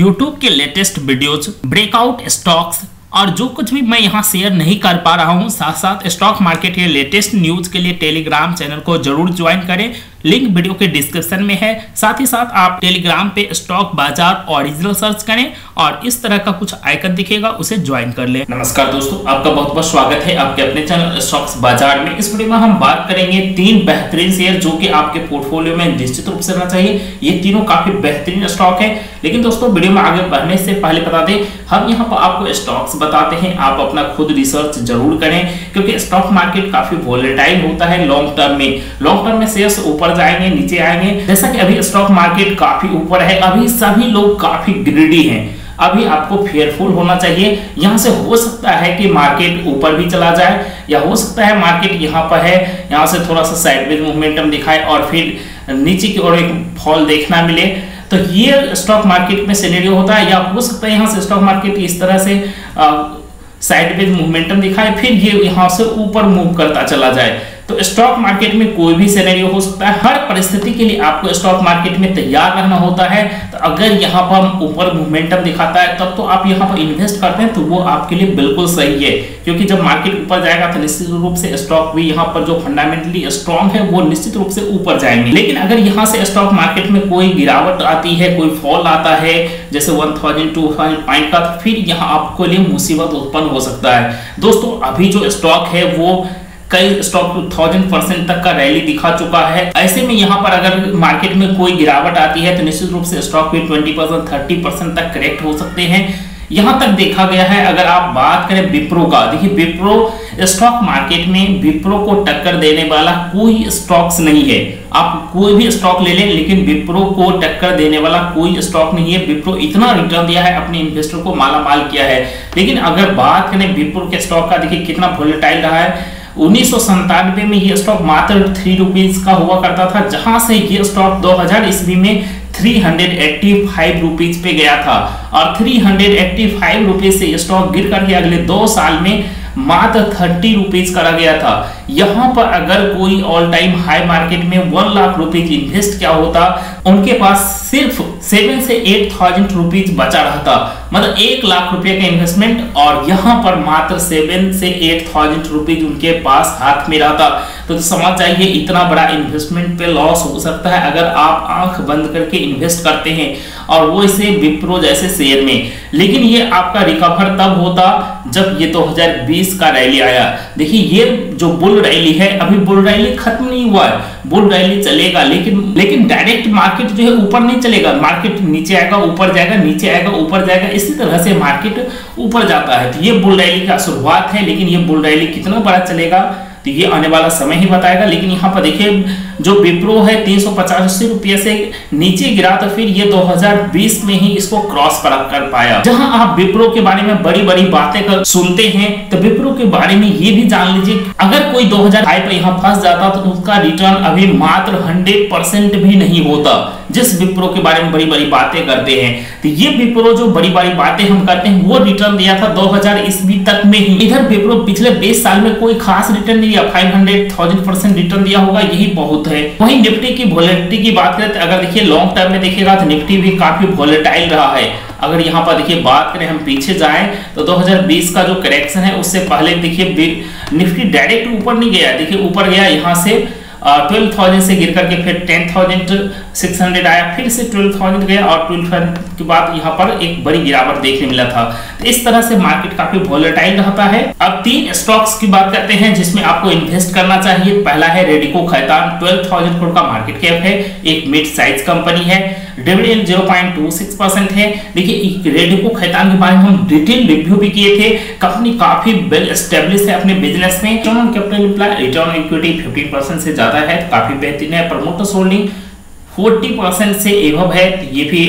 YouTube के latest videos breakout stocks और जो कुछ भी मैं यहाँ शेयर नहीं कर पा रहा हूँ साथ साथ स्टॉक मार्केट के लेटेस्ट न्यूज़ के लिए टेलीग्राम चैनल को ज़रूर ज्वाइन करें। लिंक वीडियो के डिस्क्रिप्शन में है। साथ ही साथ आप टेलीग्राम पे स्टॉक बाज़ार ओरिजिनल सर्च करें और इस तरह का कुछ आइकन दिखेगा, उसे ज्वाइन कर लें। नमस्कार दोस्तों, आपका बहुत बहुत स्वागत है आपके अपने चैनल स्टॉक्स बाज़ार में। इस वीडियो में हम बात करेंगे तीन बेहतरीन शेयर जो कि आपके पोर्टफोलियो में निश्चित रूप से रहना चाहिए। ये तीनों काफ़ी बेहतरीन स्टॉक है। लेकिन दोस्तों, वीडियो में आगे बढ़ने से पहले बता दें, हम यहाँ पर आपको स्टॉक्स बताते हैं। आप अपना खुद रिसर्च ज़रूर करें, क्योंकि स्टॉक मार्केट काफ़ी वोलेटाइल होता है लॉन्ग टर्म में। लॉन्ग टर्म में शेयर्स ऊपर जाएँगे, नीचे आएँगे। जैसा कि अभी स्टॉक मार्केट काफ़ी ऊपर है, अभी सभी लोग काफ़ी ग्रीडी हैं। अभी आपको फेयरफुल होना चाहिए। यहाँ से हो सकता है कि मार्केट ऊपर भी चला जाए, या हो सकता है मार्केट यहाँ पर है। यहाँ से थोड़ा सा साइडवेज मूवमेंटम दिखाए और फिर नीचे की ओर एक फॉल देखना मिले। तो ये स्टॉक मार्केट में सिनेरियो होता है, या हो सकता है यहाँ से स्टॉक मार्केट इस तरह से साइडवेज मूवमेंटम दिखाए, फिर ये यहाँ से ऊपर मूव करता चला जाए। तो स्टॉक मार्केट में कोई भी सिनेरियो हो सकता है। हर परिस्थिति के लिए आपको स्टॉक मार्केट में तैयार रहना होता है। तो अगर यहाँ पर ऊपर मूवमेंटम दिखाता है, तब तो आप यहाँ पर इन्वेस्ट करते हैं तो वो आपके लिए बिल्कुल सही है। क्योंकि जब मार्केट ऊपर जाएगा तो निश्चित रूप से स्टॉक भी यहाँ पर जो फंडामेंटली स्ट्रॉन्ग है, वो निश्चित रूप से ऊपर जाएँगे। लेकिन अगर यहाँ से स्टॉक मार्केट में कोई गिरावट आती है, कोई फॉल आता है, जैसे one thousand two thousand point का तो फिर यहाँ आपको लिए मुसीबत उत्पन्न हो सकता है। दोस्तों, अभी जो स्टॉक है, वो कई स्टॉक थाउज़ेंड परसेंट तक का रैली दिखा चुका है। ऐसे में यहाँ पर अगर मार्केट में कोई गिरावट आती है तो निश्चित रूप से स्टॉक भी ट्वेंटी परसेंट थर्टी परसेंट तक करेक्ट हो सकते हैं। यहाँ तक देखा गया है, अगर आप बात करें विप्रो का, देखिए विप्रो स्टॉक मार्केट में विप्रो को टक्कर देने वाला कोई स्टॉक्स नहीं है। आप कोई भी स्टॉक ले लें, लेकिन विप्रो को टक्कर देने वाला कोई स्टॉक नहीं है। विप्रो इतना रिटर्न दिया है, अपने इन्वेस्टर को माला माल किया है। लेकिन अगर बात करें विप्रो के स्टॉक का, देखिए कितना वोलेटाइल रहा है। उन्नीस में ये स्टॉक मात्र थ्री रुपीज़ का हुआ करता था, जहाँ से ये स्टॉक 2000 ईस्वी में 385 रुपीज़ पे गया था। और 385 रुपीज़ से स्टॉक गिर करके अगले दो साल में मात्र थर्टी रुपीज़ करा गया था। यहाँ पर अगर कोई ऑल टाइम हाई मार्केट में वन लाख रुपीज़ इन्वेस्ट क्या होता, उनके पास सिर्फ़ सेवन से एट थाउज़ेंड रुपीज़ बचा रहता मतलब एक लाख रुपए का इन्वेस्टमेंट और यहाँ पर मात्र सेवन से एट थाउज़ेंड रुपीज़ उनके पास हाथ में रहता तो, तो समझ जाइए इतना बड़ा इन्वेस्टमेंट पे लॉस हो सकता है अगर आप आँख बंद करके इन्वेस्ट करते हैं और वो इसे विप्रो जैसे शेयर में। लेकिन ये आपका रिकवर तब होता जब ये 2020 का रैली आया। देखिए ये जो बुल रैली है अभी बुल रैली खत्म नहीं हुआ है। बुल रैली चलेगा लेकिन लेकिन डायरेक्ट मार्केट जो है ऊपर नहीं चलेगा। मार्केट नीचे आएगा, ऊपर जाएगा, नीचे आएगा, ऊपर जाएगा, इसी तरह से मार्केट ऊपर जाता है। तो ये बुल रैली का शुरुआत है, लेकिन ये बुल रैली कितना बड़ा चलेगा? तो ये आने वाला समय ही बताएगा। लेकिन यहाँ पर देखिए, जो विप्रो है, तीन सौ पचासी रुपये से नीचे गिरा तो फिर ये 2020 में ही इसको क्रॉस पर कर पाया। जहाँ आप विप्रो के बारे में बड़ी बड़ी बातें कर, सुनते हैं तो विप्रो के बारे में ये भी जान लीजिए, अगर कोई 2000 पर यहाँ फंस जाता तो उसका रिटर्न अभी मात्र हंड्रेड परसेंट भी नहीं होता। जिस विप्रो के बारे में बड़ी बड़ी बातें करते हैं तो ये विप्रो जो बड़ी बड़ी बातें हम करते हैं, वो रिटर्न दिया था 2000 ईस्वी तक में ही। इधर विप्रो पिछले 20 साल में कोई खास रिटर्न नहीं दिया 500 थाउज़ेंड परसेंट रिटर्न दिया होगा, यही बहुत है। वहीं निफ्टी की वोलेटिलिटी की बात करें तो अगर देखिए लॉन्ग टर्म में देखिएगा तो निफ्टी भी काफ़ी वोलेटाइल रहा है। अगर यहाँ पर देखिए बात करें, हम पीछे जाएँ तो 2020 का जो करेक्शन है, उससे पहले देखिए निफ्टी डायरेक्ट ऊपर नहीं गया, देखिए ऊपर गया यहाँ से ट्वेल्व थाउज़ेंड से गिर करके फिर टेन थाउज़ेंड सिक्स हंड्रेड आया, फिर से ट्वेल्व थाउज़ेंड गया और ट्वेल्व के बाद यहाँ पर एक बड़ी गिरावट देखने मिला था। तो इस तरह से मार्केट काफ़ी वॉलेटाइल रहता है। अब तीन स्टॉक्स की बात करते हैं जिसमें आपको इन्वेस्ट करना चाहिए। पहला है रेडिको खैतान ट्वेल्व थाउज़ेंड का मार्केट कैप है। एक मिड साइज़ कंपनी है। डिविडेंड 0.26 परसेंट है। देखिए रेडिको खैतान के बारे में हम डिटेल रिव्यू भी किए थे। कंपनी काफ़ी वेल एस्टेब्लिश है अपने बिज़नेस में। Return capital employ return equity 15 percent से ज़्यादा है, काफ़ी बेहतरीन है। प्रमोटर्स होल्डिंग 40 परसेंट से एवब है। ये भी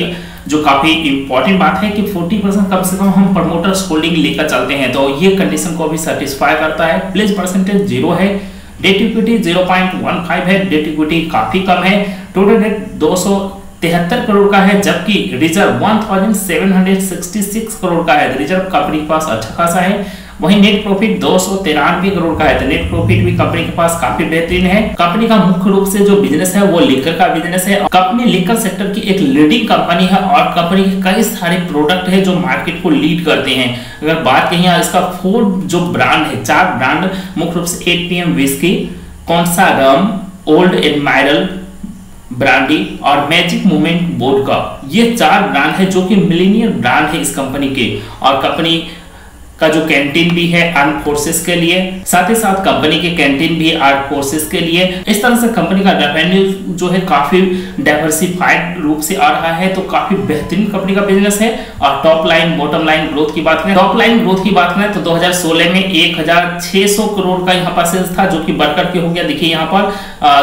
जो काफ़ी इंपॉर्टेंट बात है कि 40 परसेंट कम से कम हम प्रमोटर्स होल्डिंग लेकर चलते हैं। तो ये कंडीशन को भी सेटिस्फाई करता है। प्लेस परसेंटेज ज़ीरो है। डेट इक्विटी 0.15 है। डेट इक्विटी काफ़ी कम है। टोटल डेट 200 तिहत्तर करोड़ का है, जबकि रिज़र्व 1766 करोड़ का है। रिज़र्व कंपनी के पास अच्छा खासा है। वही नेट प्रॉफिट दो करोड़ का है। तो नेट प्रॉफिट भी कंपनी के पास काफ़ी बेहतरीन है। कंपनी का मुख्य रूप से जो बिज़नेस है, वो लिकर का बिज़नेस है। कंपनी लिकर सेक्टर की एक लीडिंग कंपनी है और कंपनी के कई सारे प्रोडक्ट है जो मार्केट को लीड करते हैं। अगर बात कहीं इसका फोर जो ब्रांड है, चार ब्रांड मुख्य रूप से एट पी एम विस्की कौन सा रम ओल्ड एडमायरल ब्रांडी और मैजिक मूवमेंट बोर्ड का। ये चार ब्रांड है जो कि मिलीनियर ब्रांड है इस कंपनी के। और कंपनी का जो कैंटीन भी है आर्म फोर्सेस के लिए, साथ ही साथ कंपनी के कैंटीन भी आर्म फोर्सेस के लिए। इस तरह से कंपनी का रेवेन्यू जो है काफ़ी डाइवर्सिफाइड रूप से आ रहा है तो काफ़ी बेहतरीन कंपनी का बिज़नेस है। और top line bottom line growth की बात करें टॉप लाइन ग्रोथ की बात करें तो 2016 में 1600 करोड़ का यहाँ पर सेल्स था, जो कि बढ़कर के हो गया। देखिए यहाँ पर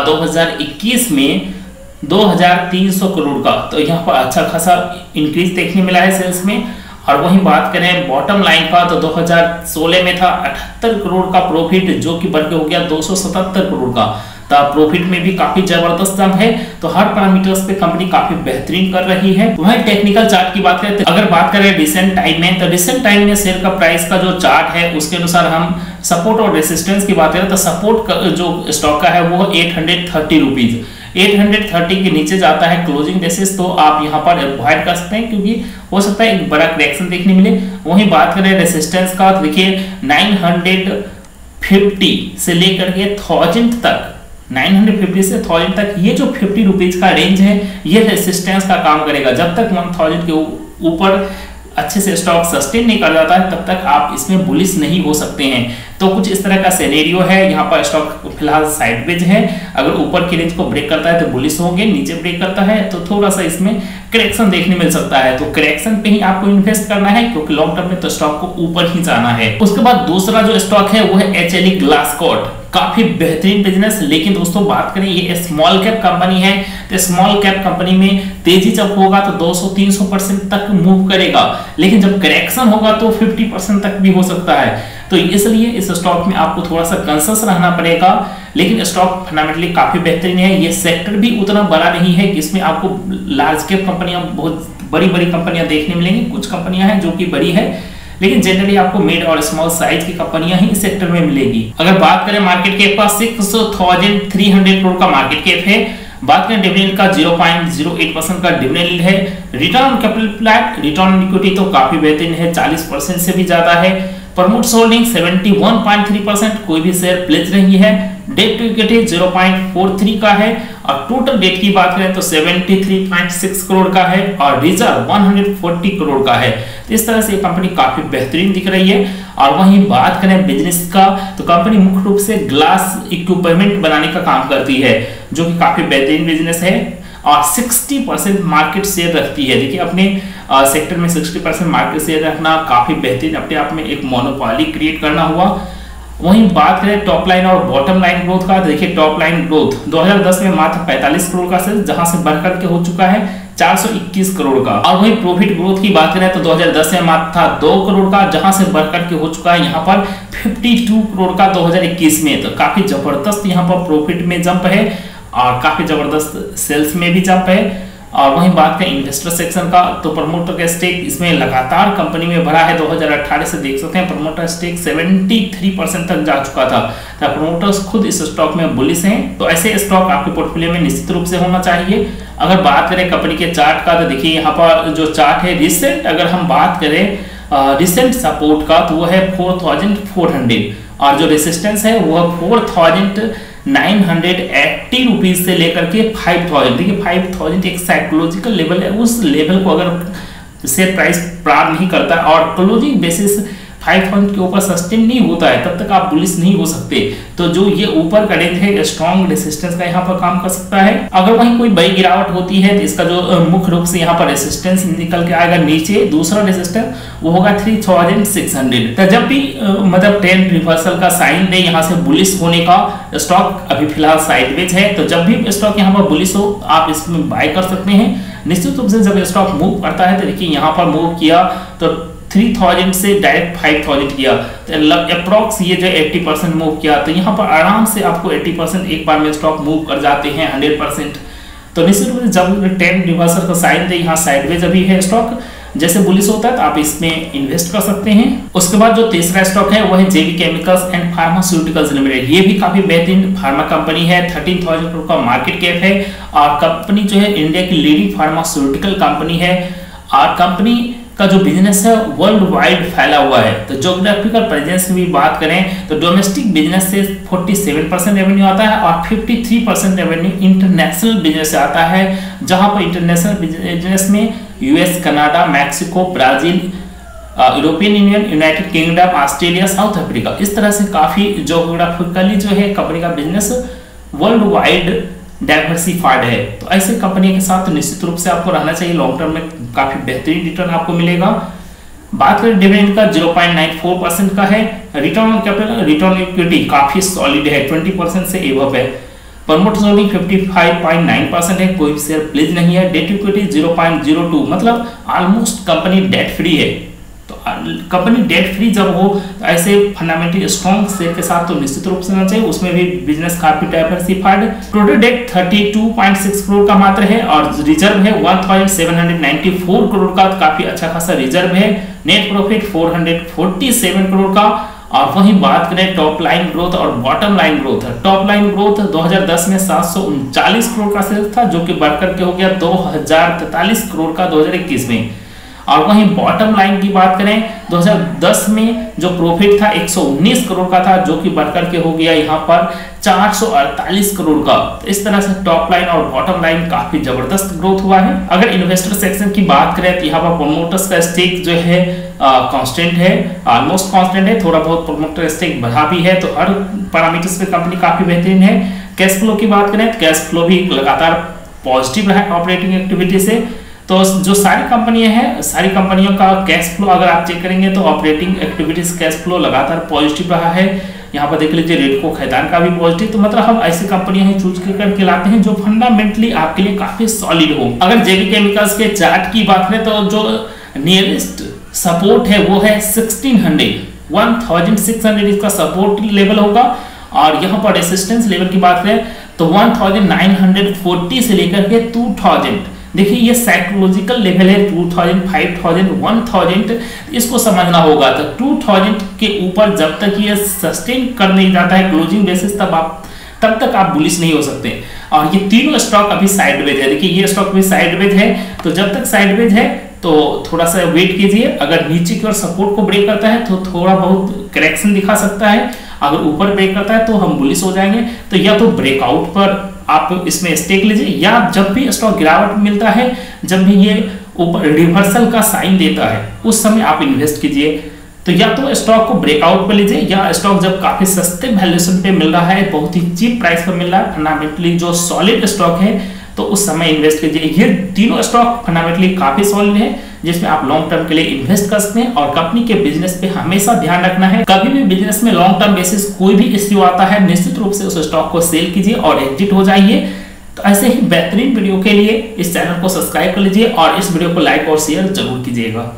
2021 में 2300 करोड़ का। तो यहाँ पर अच्छा खासा इंक्रीज देखने मिला है सेल्स में। और वही बात करें बॉटम लाइन का तो 2016 में था 78 करोड़ का प्रॉफिट जो कि बढ़ के हो गया 277 करोड़ का। तो प्रॉफिट में भी काफ़ी ज़बरदस्त जंप है। तो हर पैरामीटर्स पे कंपनी काफ़ी बेहतरीन कर रही है। वही टेक्निकल चार्ट की बात करें तो अगर बात करें रिसेंट टाइम में तो रिसेंट टाइम में शेयर का प्राइस का जो चार्ट है, उसके अनुसार हम सपोर्ट और रेसिस्टेंस की बात करें तो सपोर्ट जो स्टॉक का है, वो एट हंड्रेड 830 के नीचे जाता है क्लोजिंग बेसिस तो आप यहाँ पर अवॉइड कर सकते हैं, क्योंकि हो सकता है एक बड़ा करेक्शन देखने मिले। वही बात करें रेसिस्टेंस का तो देखिए 950 से लेकर के थाउज़ेंड तक 950 से थाउज़ेंड तक, ये जो फिफ्टी रुपीज़ का रेंज है, ये रेसिस्टेंस का काम करेगा। जब तक वन थाउज़ेंड के ऊपर अच्छे से स्टॉक सस्टेन नहीं कर जाता है, तब तक आप इसमें बुलिस नहीं हो सकते हैं। तो कुछ इस तरह का सेनेरियो है, यहाँ पर स्टॉक फ़िलहाल साइडवेज है। अगर ऊपर की रेंज को ब्रेक करता है तो बुलिस होंगे, नीचे ब्रेक करता है तो थोड़ा सा इसमें करेक्शन देखने मिल सकता है। तो करेक्शन पे ही आपको इन्वेस्ट करना है, क्योंकि लॉन्ग टर्म में तो स्टॉक को ऊपर ही जाना है। उसके बाद दूसरा जो स्टॉक है, वो है एच एल ग्लास कोट काफ़ी बेहतरीन बिज़नेस लेकिन दोस्तों बात करें, ये स्मॉल कैप कंपनी है तो स्मॉल कैप कंपनी में तेज़ी जब होगा तो 200-300 परसेंट तक मूव करेगा। लेकिन जब करेक्शन होगा तो 50 परसेंट तक भी हो सकता है। तो इसलिए इस स्टॉक में आपको थोड़ा सा कंसस रहना पड़ेगा। लेकिन स्टॉक फंडामेंटली काफ़ी बेहतरीन है। ये सेक्टर भी उतना बड़ा नहीं है, जिसमें आपको लार्ज कैप कंपनियाँ बहुत बड़ी बड़ी कंपनियाँ देखने मिलेंगी। कुछ कंपनियाँ हैं जो कि बड़ी है लेकिन जनरली आपको मिड और स्मॉल साइज़ की कंपनियाँ ही इस सेक्टर में मिलेगी। अगर बात करें मार्केट का सिक्स थाउज़ेंड करोड़ का मार्केट कैप है। बात करें डिविडेंड का 0.08 परसेंट का डिविडेंड है। Return capital flat return equity तो काफ़ी बेहतरीन है 40 परसेंट से भी ज़्यादा है। प्रमोट होल्डिंग 71.3 परसेंट कोई भी शेयर प्लेज नहीं है। डेट टू इक्विटी 0.43 का है। और टोटल डेट की बात करें तो 73.6 करोड़ का है और रिज़र्व 140 करोड़ का है। तो इस तरह से ये कंपनी काफ़ी बेहतरीन दिख रही है। और वहीं बात करें बिज़नेस का तो कंपनी मुख्य रूप से ग्लास इक्विपमेंट बनाने का काम करती है जो कि काफ़ी बेहतरीन बिज़नेस है। और 60 परसेंट मार्केट शेयर रखती है। देखिए अपने आ, सेक्टर में 60 परसेंट मार्केट शेयर रखना काफ़ी बेहतरीन अपने आप में एक मोनोपॉली क्रिएट करना हुआ। वहीं बात करें टॉप लाइन और बॉटम लाइन ग्रोथ का देखिए टॉप लाइन ग्रोथ 2010 में मात्र 45 करोड़ का सेल्स जहाँ से बढ़कर के हो चुका है। 421 करोड़ का। और वही प्रॉफिट ग्रोथ की बात करें तो 2010 में मात्र था 2 करोड़ का, जहाँ से बढ़कर के हो चुका है यहाँ पर 52 करोड़ का 2021 में। तो काफ़ी ज़बरदस्त यहाँ पर प्रॉफिट में जंप है और काफ़ी ज़बरदस्त सेल्स में भी जंप है। और वहीं बात करें इन्वेस्टर सेक्शन का तो प्रमोटर का स्टेक इसमें लगातार कंपनी में बढ़ा है। 2018 से देख सकते हैं प्रमोटर स्टेक 73 परसेंट तक जा चुका था। तो प्रमोटर्स खुद इस स्टॉक में बुलिस हैं तो ऐसे स्टॉक आपके पोर्टफोलियो में निश्चित रूप से होना चाहिए। अगर बात करें कंपनी के चार्ट का तो देखिए यहाँ पर जो चार्ट है रिसेंट अगर हम बात करें रिसेंट सपोर्ट का तो वो है फोर और जो रेसिस्टेंस है वह four nine hundred eighty rupees से लेकर के फाइव थाउज़ेंड। देखिए, फाइव थाउज़ेंड एक साइकोलॉजिकल लेवल है। उस लेवल को अगर शेयर प्राइस प्राप्त नहीं करता और क्लोजिंग बेसिस फाइव थाउज़ेंड के ऊपर सस्टेन नहीं होता है, तब तक आप बुलिस नहीं हो सकते। तो जो ये ऊपर का रेंज है स्ट्रॉन्ग रेसिस्टेंस का यहाँ पर काम कर सकता है। अगर वहीं कोई बड़ी गिरावट होती है तो इसका जो मुख्य रूप से यहाँ पर रेसिस्टेंस निकल के आएगा नीचे। दूसरा रेसिस्टेंस वो होगा थ्री थाउज़ेंड सिक्स हंड्रेड तो जब भी मतलब ट्रेंड रिवर्सल का साइन दे यहाँ से बुलिस होने का स्टॉक अभी फ़िलहाल साइडवेज है तो जब भी स्टॉक यहाँ पर बुलिस हो, आप इसमें बाय कर सकते हैं। निश्चित रूप से जब स्टॉक मूव करता है तो देखिए यहाँ पर मूव किया तो 3000 से डायरेक्ट 5000 किया। तो अप्रॉक्स ये जो 80 परसेंट मूव किया तो यहाँ पर आराम से आपको 80 परसेंट एक बार में स्टॉक मूव कर जाते हैं 100 परसेंट तो निश्चित रूप से जब टेन रिवर्सल का साइन दे, यहाँ साइडवेज अभी है स्टॉक जैसे बुलिस होता है तो आप इसमें इन्वेस्ट कर सकते हैं। उसके बाद जो तीसरा स्टॉक है वो है JB chemicals and pharmaceuticals limited ये भी काफ़ी बेहतरीन फार्मा कंपनी है थर्टीन थाउज़ेंड करोड़ का मार्केट कैप है। और कंपनी जो है इंडिया की लीडिंग फार्मास्यूटिकल कंपनी है। और कंपनी का जो बिज़नेस है वर्ल्ड वाइड फैला हुआ है। तो जोग्राफिकल प्रेजेंस की भी बात करें तो डोमेस्टिक बिज़नेस से 47 परसेंट रेवेन्यू आता है और 53 परसेंट रेवेन्यू इंटरनेशनल बिज़नेस से आता है, जहाँ पर इंटरनेशनल बिज़नेस में US Canada Mexico Brazil European Union United Kingdom Australia South Africa इस तरह से काफ़ी जोग्राफिकली जो है कंपनी का बिज़नेस वर्ल्ड वाइड डाइवर्सिफाइड है। तो ऐसे कंपनी के साथ निश्चित रूप से आपको रहना चाहिए। लॉन्ग टर्म में काफ़ी बेहतरीन रिटर्न आपको मिलेगा। बात करें डिविडेंड का 0.94 परसेंट का है। Return on capital return equity काफ़ी सॉलिड है। 20 परसेंट से एवब है। प्रमोटर्स होल्डिंग 55.9 परसेंट है। कोई शेयर प्लीज़ नहीं है। डेट इक्विटी 0.02 मतलब ऑलमोस्ट कंपनी डेट फ्री है। कंपनी डेट फ्री जब हो तो ऐसे फंडामेंटली स्ट्रॉन्ग शेयर के साथ तो निश्चित रूप से होना चाहिए। उसमें भी बिज़नेस काफ़ी डाइवर्सिफाइड टोटल डेट 32.6 करोड़ का मात्र है और रिज़र्व है 1794 करोड़ का काफ़ी अच्छा खासा रिज़र्व है। नेट प्रॉफिट 447 करोड़ का और वही बात करें टॉप लाइन ग्रोथ और bottom line growth top line growth 2010 में सात करोड़ का सेल्स था, जो कि बढ़कर के हो गया दो करोड़ का 2021 में। और वहीं बॉटम लाइन की बात करें 2010 में जो प्रॉफिट था 119 करोड़ का था, जो कि बढ़कर के हो गया यहाँ पर 448 करोड़ का। तो इस तरह से टॉप लाइन और बॉटम लाइन काफ़ी ज़बरदस्त ग्रोथ हुआ है। अगर इन्वेस्टर सेक्शन की बात करें तो यहाँ पर प्रोमोटर्स का स्टेक जो है कांस्टेंट है ऑलमोस्ट कांस्टेंट है, थोड़ा बहुत प्रोमोटर स्टेक बढ़ा भी है तो हर पैरामीटर्स पे कंपनी काफ़ी बेहतरीन है। कैश फ्लो की बात करें तो कैश फ्लो भी लगातार पॉजिटिव रहा ऑपरेटिंग एक्टिविटी से। तो जो सारी कंपनियाँ हैं, सारी कंपनियों का कैश फ्लो अगर आप चेक करेंगे तो ऑपरेटिंग एक्टिविटीज़ कैश फ्लो लगातार पॉजिटिव रहा है। यहाँ पर देख लीजिए रेडको खैदान का भी पॉजिटिव तो मतलब हम ऐसी कंपनियाँ ही चूज़ करके लाते हैं जो फंडामेंटली आपके लिए काफ़ी सॉलिड हो। अगर जेबी केमिकल्स के चार्ट की बात करें तो जो नियरेस्ट सपोर्ट है वो है 1600 1600 इसका सपोर्ट लेवल होगा। और यहाँ पर रेसिस्टेंस लेवल की बात करें तो 1940 से लेकर के 2000 देखिए, ये साइकोलॉजिकल लेवल है 2000 5000 1000 इसको समझना होगा। तो 2000 के ऊपर जब तक ये सस्टेन कर नहीं जाता है क्लोजिंग बेसिस तब आप, तब तक आप बुलिश नहीं हो सकते। और ये तीनों स्टॉक अभी साइडवेज है। देखिए, ये स्टॉक भी साइडवेज है। तो जब तक साइडवेज है तो थोड़ा सा वेट कीजिए। अगर नीचे की ओर सपोर्ट को ब्रेक करता है तो थोड़ा बहुत करेक्शन दिखा सकता है। अगर ऊपर ब्रेक करता है तो हम बुलिश हो जाएँगे। तो या तो ब्रेकआउट पर आप इसमें स्टेक लीजिए, या जब भी स्टॉक गिरावट मिलता है, जब भी ये ऊपर रिवर्सल का साइन देता है, उस समय आप इन्वेस्ट कीजिए। तो या तो स्टॉक को ब्रेकआउट पर लीजिए, या स्टॉक जब काफ़ी सस्ते वैल्यूएशन पे मिल रहा है, बहुत ही चीप प्राइस पर मिल रहा है फंडामेंटली जो सॉलिड स्टॉक है तो उस समय इन्वेस्ट कीजिए। ये तीनों स्टॉक फंडामेंटली काफ़ी सॉलिड है। जिसमें आप लॉन्ग टर्म के लिए इन्वेस्ट कर सकते हैं और कंपनी के बिज़नेस पे हमेशा ध्यान रखना है। कभी भी बिज़नेस में लॉन्ग टर्म बेसिस कोई भी इश्यू आता है, निश्चित रूप से उस स्टॉक को सेल कीजिए और एग्जिट हो जाइए। तो ऐसे ही बेहतरीन वीडियो के लिए इस चैनल को सब्सक्राइब कर लीजिए और इस वीडियो को लाइक और शेयर ज़रूर कीजिएगा।